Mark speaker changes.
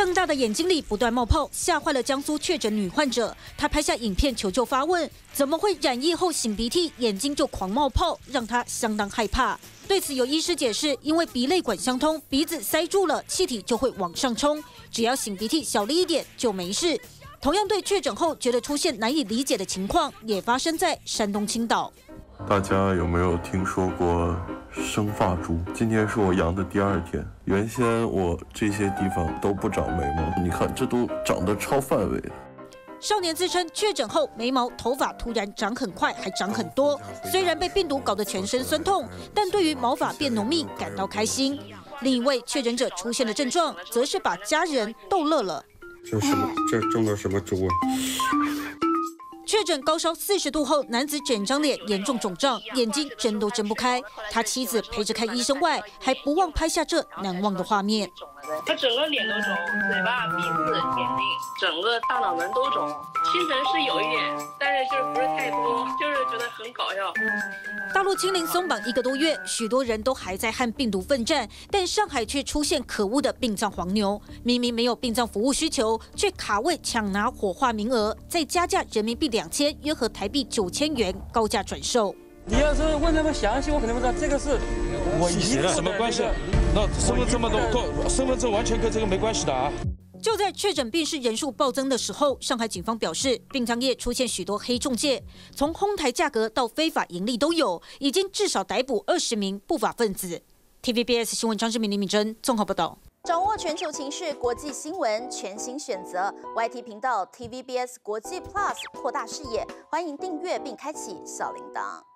Speaker 1: 瞪大的眼睛里不断冒泡，吓坏了江苏确诊女患者。她拍下影片求救发问：怎么会染疫后擤鼻涕，眼睛就狂冒泡，让她相当害怕。对此有医师解释，因为鼻泪管相通，鼻子塞住了，气体就会往上冲，只要擤鼻涕小了一点就没事。同样对确诊后觉得出现难以理解的情况，也发生在山东青岛。
Speaker 2: 大家有没有听说过生发猪？今天是我阳的第二天，原先我这些地方都不长眉毛，你看这都长得超范围的。
Speaker 1: 少年自称确诊后眉毛、头发突然长很快，还长很多。虽然被病毒搞得全身酸痛，但对于毛发变浓密感到开心。另一位确诊者出现的症状，则是把家人逗乐了。
Speaker 3: 这什么？这中了什么猪啊？
Speaker 1: 确诊高烧四十度后，男子整张脸严重肿胀，眼睛睁都睁不开。他妻子陪着看医生外，还不忘拍下这难忘的画面。
Speaker 4: 他整个脸都肿，嘴巴、鼻子、眼睛，整个大脑门都肿。清晨是有一点，但是就是不是太多，就是觉得很搞笑。
Speaker 1: 大陆清零松绑一个多月，许多人都还在和病毒奋战，但上海却出现可恶的殡葬黄牛。明明没有殡葬服务需求，却卡位抢拿火化名额，再加价人民币两千，约合台币九千元高价转售。
Speaker 5: 你要是问那么详细，我肯定不知道。这个是我一
Speaker 6: 个什么关系？那身份证么多，身份证完全跟这个没关系的啊。
Speaker 1: 就在确诊病逝人数暴增的时候，上海警方表示，殡葬业出现许多黑中介，从哄抬价格到非法盈利都有，已经至少逮捕二十名不法分子。TVBS 新闻张志明、李敏珍综合报道。
Speaker 7: 掌握全球情势、国际新闻，全新选择 YT 频道 TVBS 国际 Plus，扩大视野。欢迎订阅并开启小铃铛。